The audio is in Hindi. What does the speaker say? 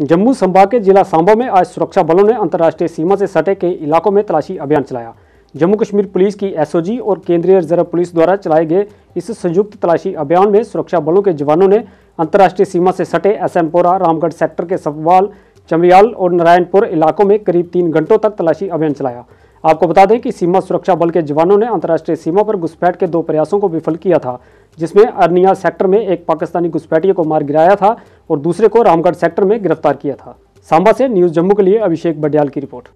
जम्मू संभाग के जिला सांबा में आज सुरक्षा बलों ने अंतर्राष्ट्रीय सीमा से सटे के इलाकों में तलाशी अभियान चलाया। जम्मू कश्मीर पुलिस की एसओजी और केंद्रीय रिज़र्व पुलिस द्वारा चलाए गए इस संयुक्त तलाशी अभियान में सुरक्षा बलों के जवानों ने अंतर्राष्ट्रीय सीमा से सटे एसएमपोरा रामगढ़ सेक्टर के सफवाल चमियाल और नारायणपुर इलाकों में करीब तीन घंटों तक तलाशी अभियान चलाया। आपको बता दें कि सीमा सुरक्षा बल के जवानों ने अंतर्राष्ट्रीय सीमा पर घुसपैठ के दो प्रयासों को विफल किया था, जिसमें अरनिया सेक्टर में एक पाकिस्तानी घुसपैठिए को मार गिराया था और दूसरे को रामगढ़ सेक्टर में गिरफ़्तार किया था। सांबा से न्यूज़ जम्मू के लिए अभिषेक बडियाल की रिपोर्ट।